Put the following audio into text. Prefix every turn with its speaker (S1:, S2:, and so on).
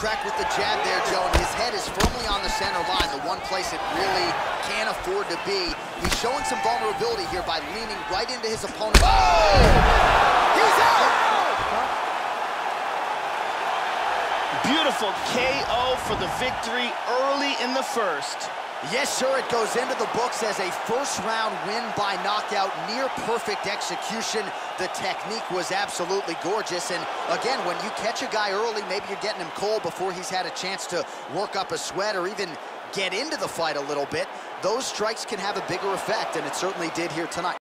S1: crack with the jab there, Joe, and his head is firmly on the center line, the one place it really can't afford to be. He's showing some vulnerability here by leaning right into his opponent. Oh! He's out!
S2: Beautiful KO for the victory early in the first.
S1: Yes, sir, it goes into the books as a first-round win by knockout, near-perfect execution. The technique was absolutely gorgeous, and again, when you catch a guy early, maybe you're getting him cold before he's had a chance to work up a sweat or even get into the fight a little bit, those strikes can have a bigger effect, and it certainly did here tonight.